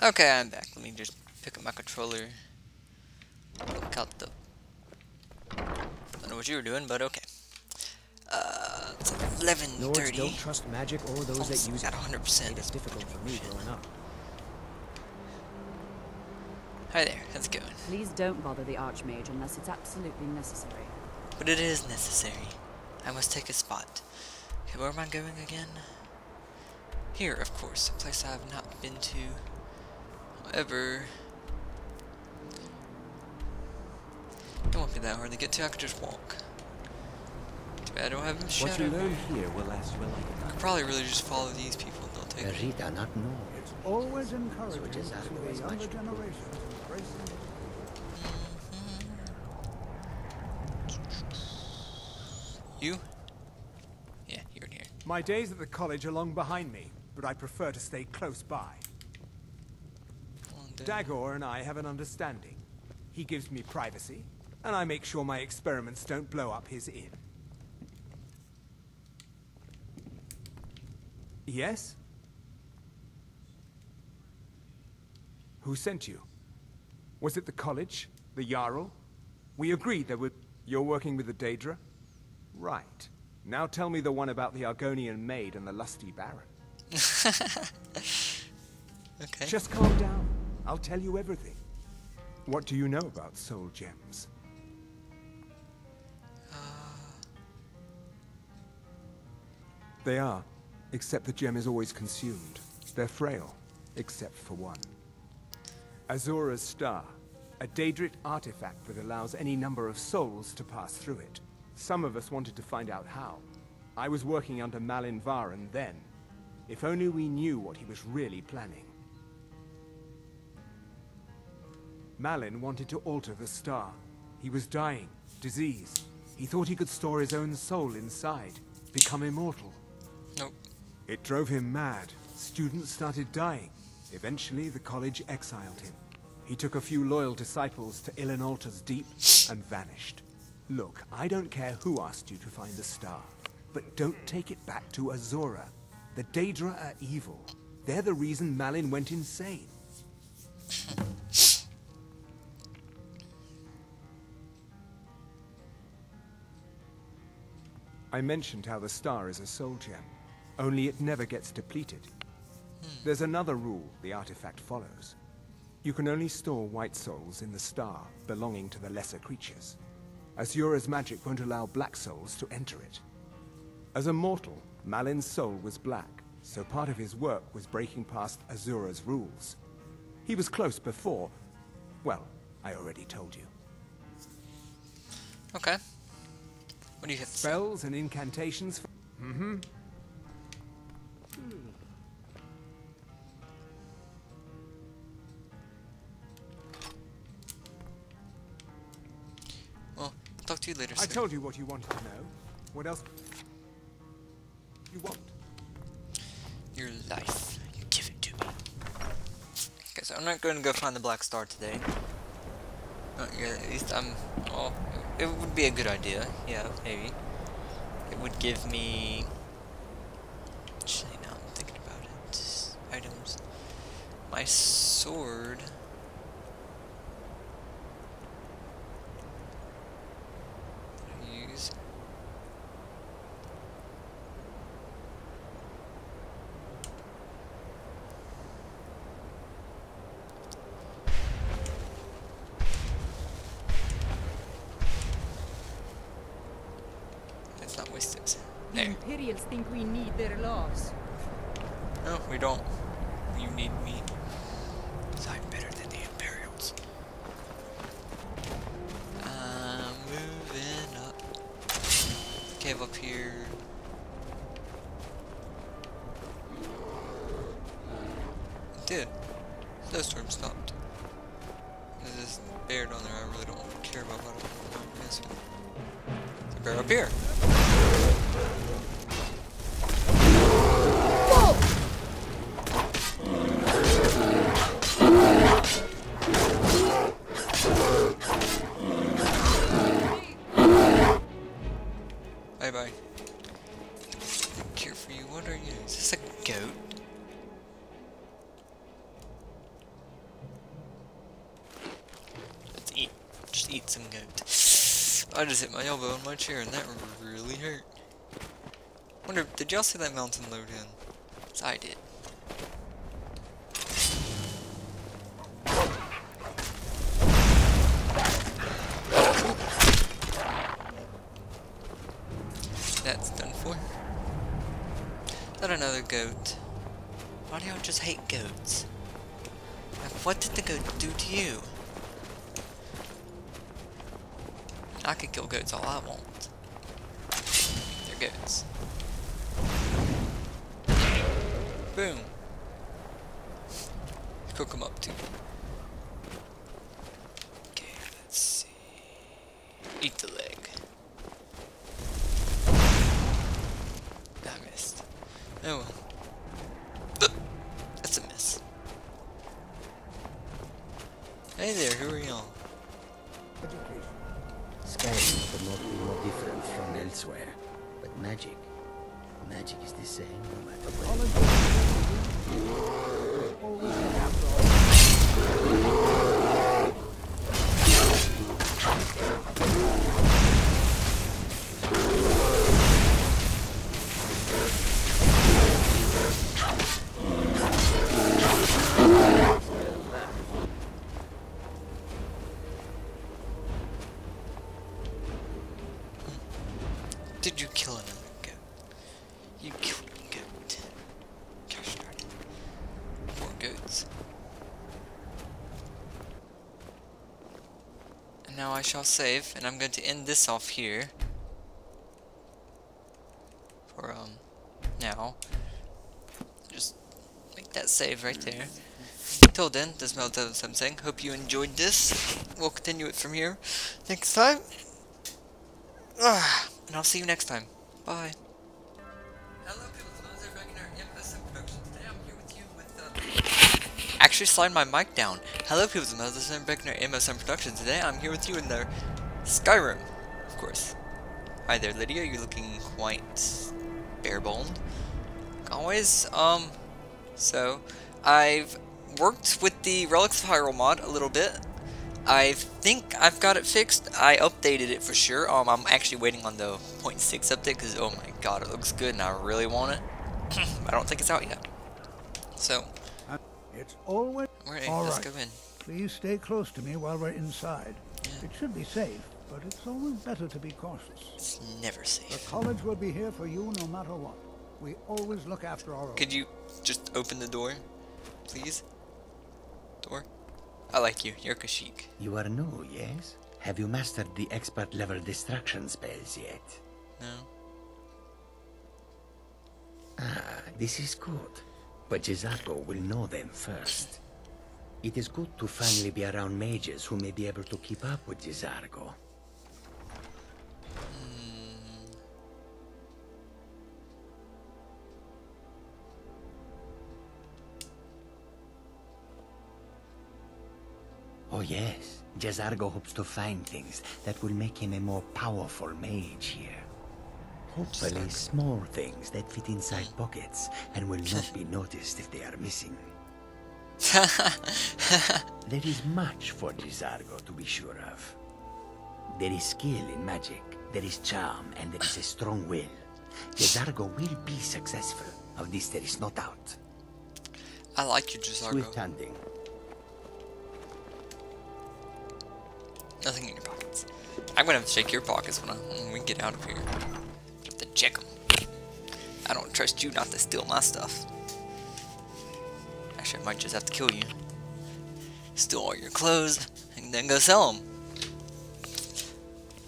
Okay, I'm back. Let me just pick up my controller. Look out the... I don't know what you were doing, but okay. Uh, it's 11.30. Nords don't trust magic or those Almost that use at it. 100%. Made it difficult for me growing up. Hi there, how's it going? Please don't bother the Archmage unless it's absolutely necessary. But it is necessary. I must take a spot. Okay, where am I going again? Here, of course, a place I have not been to. However, it won't be that hard to get to. I could just walk. Too bad I don't have them What you shadow. learn here will last you a I lifetime. could probably really just follow these people and they'll take me. Rita not know. It's always encouraging So it is to that see way the much younger to generations embracing mm-hmm. You? Yeah, you're in here. My days at the college are long behind me, but I prefer to stay close by. Come on, dude. Dagur and I have an understanding. He gives me privacy, and I make sure my experiments don't blow up his inn. Yes? Who sent you? Was it the college? The Jarl? We agreed there would... You're working with the Daedra? Right. Now tell me the one about the Argonian maid and the lusty baron. Okay. Just calm down. I'll tell you everything. What do you know about soul gems? Uh. They are, except the gem is always consumed. They're frail, except for one. Azura's Star, a Daedric artifact that allows any number of souls to pass through it. Some of us wanted to find out how. I was working under Malyn Varen then. If only we knew what he was really planning. Malyn wanted to alter the star. He was dying, disease. He thought he could store his own soul inside, become immortal. Nope. It drove him mad. Students started dying. Eventually, the college exiled him. He took a few loyal disciples to Ilinalta's Deep and vanished. Look, I don't care who asked you to find the star, but don't take it back to Azura. The Daedra are evil. They're the reason Malyn went insane. I mentioned how the star is a soul gem, only it never gets depleted. Hmm. There's another rule the artifact follows. You can only store white souls in the star belonging to the lesser creatures. Azura's magic won't allow black souls to enter it. As a mortal, Malyn's soul was black, so part of his work was breaking past Azura's rules. He was close before. Well, I already told you. Okay. What do you have? Spells and incantations. Mm-hmm. Well, I'll talk to you later, I sir. told you what you wanted to know. What else? You want? Your life. You give it to me. Okay, so I'm not going to go find the Black Star today. Not yet, at least I'm... Well, it would be a good idea. Yeah, maybe. It would give me... Actually, now I'm thinking about it. Items. My sword... Use... Let's not waste it. The There. Imperials think we need their laws. No, we don't. You need me. 'Cause I'm better than the Imperials. Uh, moving up. Cave up here. It did. Snowstorm stopped. There's this bear down there. I really don't care about what I'm messing with. There's a bear up here. Bye bye. Care for you. What are you? Is this a goat? Let's eat. Just eat some goat. I just hit my elbow on my chair and that really hurt. Wonder, did y'all see that mountain load in? Yes, I did. Why do y'all just hate goats? Like, what did the goat do to you? I could kill goats all I want. They're goats. Boom. Cook them up too. Not different from elsewhere. But magic, magic is the same no matter where. You killed a goat. Gosh darn it. Poor goats. And now I shall save, and I'm going to end this off here. For, um, now. Just make that save right there. Till then, this is Melto Something. Hope you enjoyed this. We'll continue it from here next time. Ah, and I'll see you next time. Bye. Actually, slide my mic down. Hello, people. It's Moses Regular MSM Productions. Today I'm here with you in the Skyrim, of course. Hi there, Lydia. You're looking quite bare-boned. Always. Um. So, I've worked with the Relics of Hyrule mod a little bit. I think I've got it fixed. I updated it for sure. Um, I'm actually waiting on the 0.6 update because, oh my god, it looks good and I really want it. I don't think it's out yet. So, It's always we're, all let's right. go in. Please stay close to me while we're inside. Yeah. It should be safe, but it's always better to be cautious. It's never safe. The college will be here for you no matter what. We always look after our own. Could you just open the door, please? Door? I like you. You're Kashyyyk. You are new, yes? Have you mastered the expert level destruction spells yet? No? Ah, this is good. But J'zargo will know them first. It is good to finally be around mages who may be able to keep up with J'zargo. Oh yes, J'zargo hopes to find things that will make him a more powerful mage here. Hopefully small things that fit inside pockets and will not be noticed if they are missing. There is much for J'zargo to be sure of. There is skill in magic, there is charm, and there is a strong will. J'zargo will be successful. Of this there is no doubt. I like you, J'zargo. Swift hunting. Nothing in your pockets. I'm gonna have to check your pockets when, I, when we get out of here. Check them. I don't trust you not to steal my stuff. Actually, I might just have to kill you. Steal all your clothes, and then go sell them.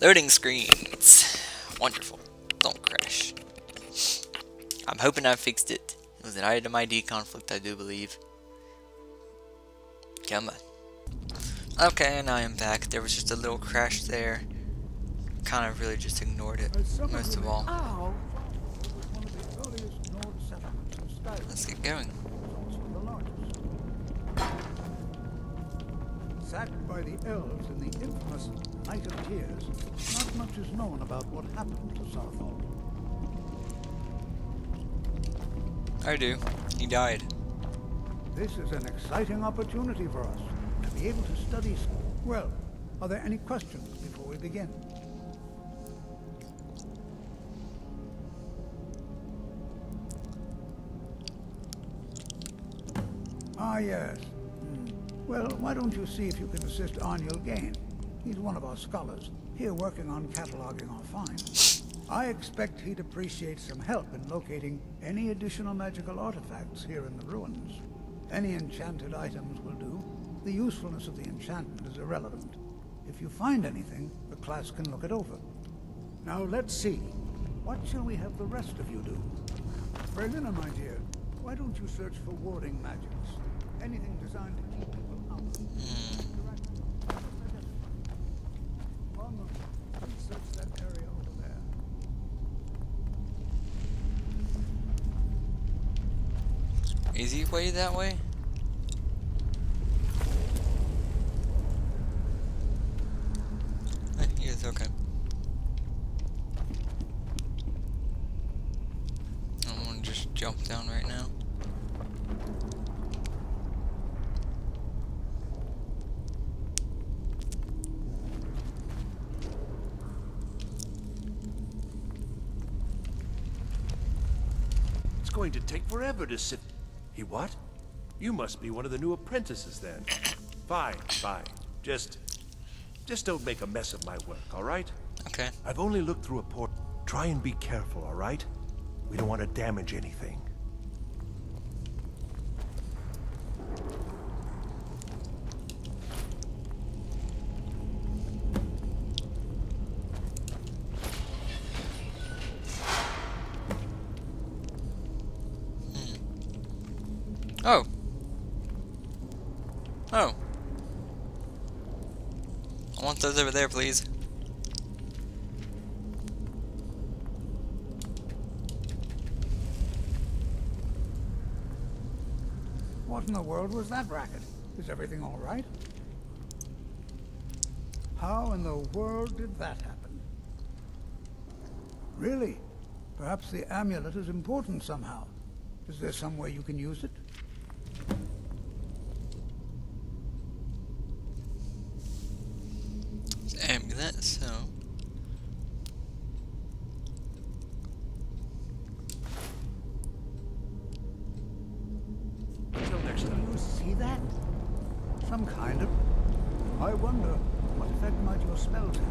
Loading screens. Wonderful. Don't crash. I'm hoping I fixed it. It was an item ID conflict, I do believe. Come on. Okay, and I am back. There was just a little crash there. Kind of really just ignored it, most of all. may know, it was one of the earliest Nord settlements in Skyrim. Let's get going. also the largest. Sacked by the elves in the infamous Night of Tears, not much is known about what happened to Saarthal. I do. He died. This is an exciting opportunity for us to be able to study. Well, Are there any questions before we begin? Ah, yes. Hmm. Well, why don't you see if you can assist Arniel Gane? He's one of our scholars, here working on cataloging our finds. I expect he'd appreciate some help in locating any additional magical artifacts here in the ruins. Any enchanted items will do. The usefulness of the enchantment is irrelevant. If you find anything, the class can look it over. Now let's see. What shall we have the rest of you do? Brelyna, my dear, why don't you search for warding magics? Anything designed to keep people out. Armor, please area over there. Way that way? Eh, yes, okay. I'm gonna just jump down right now. It's going to take forever to sit. He what? You must be one of the new apprentices then. Fine, fine. Just. Just don't make a mess of my work, alright? Okay. I've only looked through a port. Try and be careful, alright? We don't want to damage anything. There, please. What in the world was that racket? Is everything all right? How in the world did that happen? Really? Perhaps the amulet is important somehow. Is there some way you can use it? Amulet, so. Until next Do time. See that? Some kind of... I wonder, what effect might your spells have?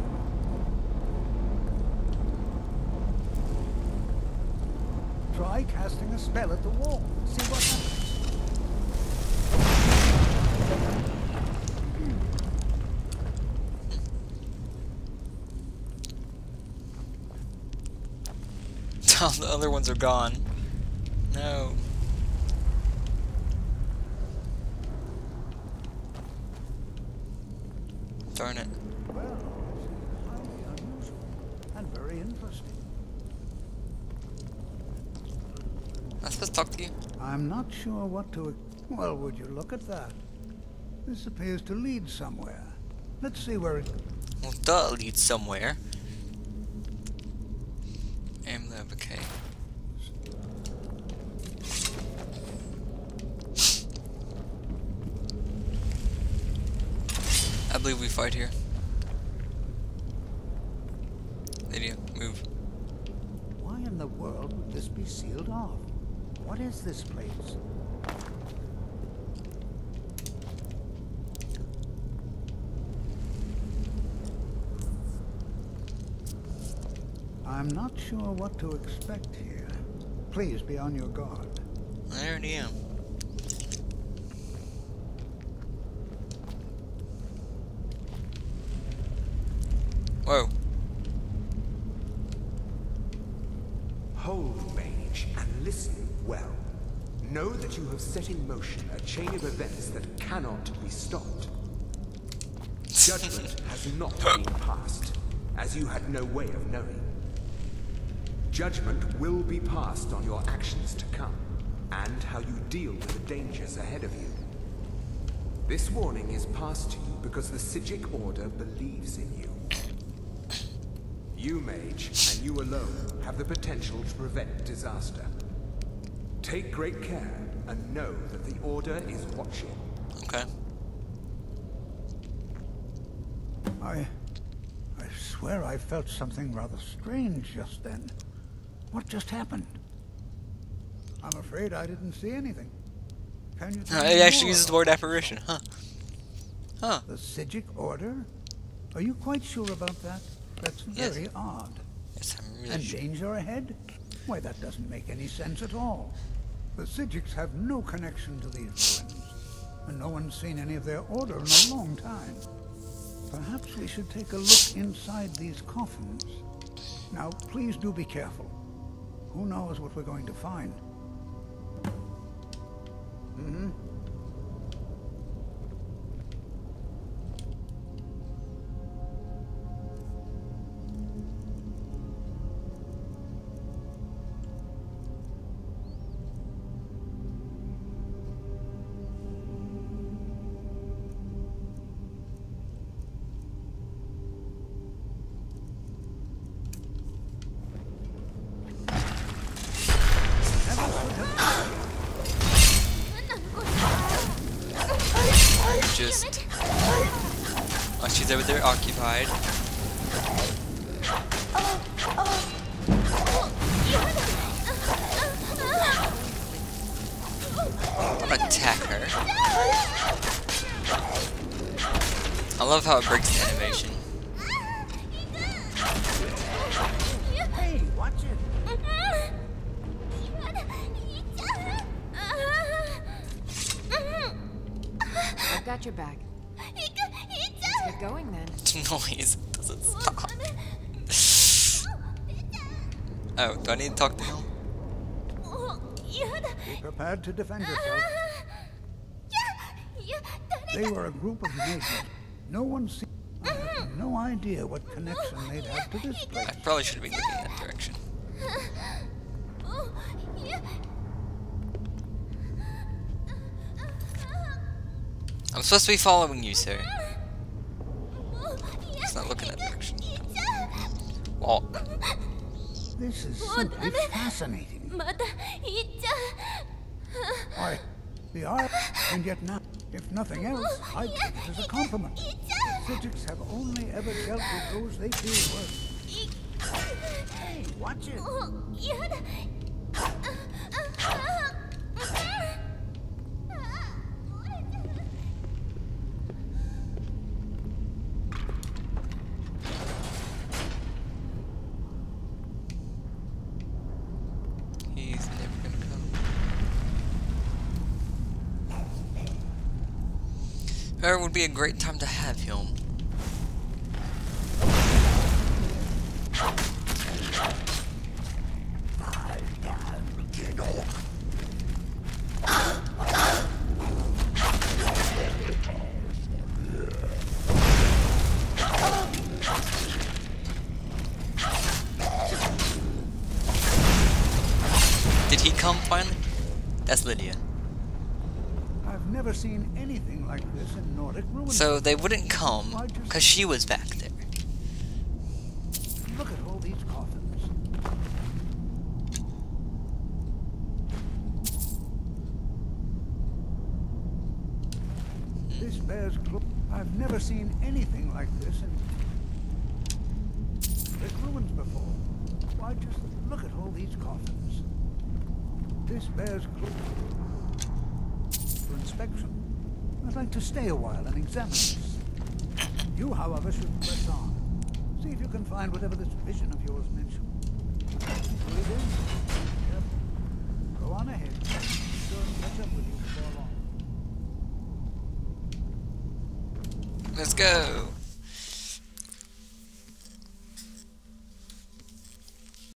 Try casting a spell at the wall. See what happens. The other ones are gone. No. Darn it. Well, highly unusual and very interesting. I'm supposed to talk to you? I'm not sure what to... Well, would you look at that? This appears to lead somewhere. Let's see where it... Well, duh leads somewhere. Amulet, okay. I believe we fight here. Lydia, move. Why in the world would this be sealed off? What is this place? I'm not sure what to expect here. Please be on your guard. I already am. Whoa. Hold, mage, and listen well. Know that you have set in motion a chain of events that cannot be stopped. Judgment has not been passed, as you had no way of knowing. Judgment will be passed on your actions to come, and how you deal with the dangers ahead of you. This warning is passed to you because the Psijic Order believes in you. You, mage, and you alone, have the potential to prevent disaster. Take great care, and know that the Order is watching. Okay. I... I swear I felt something rather strange just then. What just happened? I'm afraid I didn't see anything. Can you tell Uh, me it actually uses the word apparition, huh? Huh. The Psijic Order? Are you quite sure about that? That's Yes. very odd. Yes, I'm really And sure. danger ahead? Why, that doesn't make any sense at all. The Psijics have no connection to these ruins, and no one's seen any of their order in a long time. Perhaps we should take a look inside these coffins. Now, please do be careful. Who knows what we're going to find? Mm-hmm. There occupied. Gonna attack her. I love how it breaks the animation. Need to talk to him? Be prepared to defend yourself. They were a group of mages. No one see. I have no idea what connection they'd have to this place. I probably should have been looking in that direction. I'm supposed to be following you, sir. It's not looking that direction. Walk. This is simply fascinating. Why, the art, and yet now, if nothing else, I take it as a compliment. Psijics have only ever dealt with those they feel worth. Hey, watch it. He's never gonna come. Where would be a great time to have him? Did he come finally? That's Lydia. I've never seen anything like this in Nordic ruins. So they wouldn't come because she was back there. Look at all these coffins. Hmm. This bears clo- I've never seen anything like this in There's ruins before. Why, just look at all these coffins. This bears clo- for inspection. I'd like to stay a while and examine this. You, however, should press on. See if you can find whatever this vision of yours mentioned. Breathe in. Careful. Go on ahead. Sure and catch up with you before long. Let's go.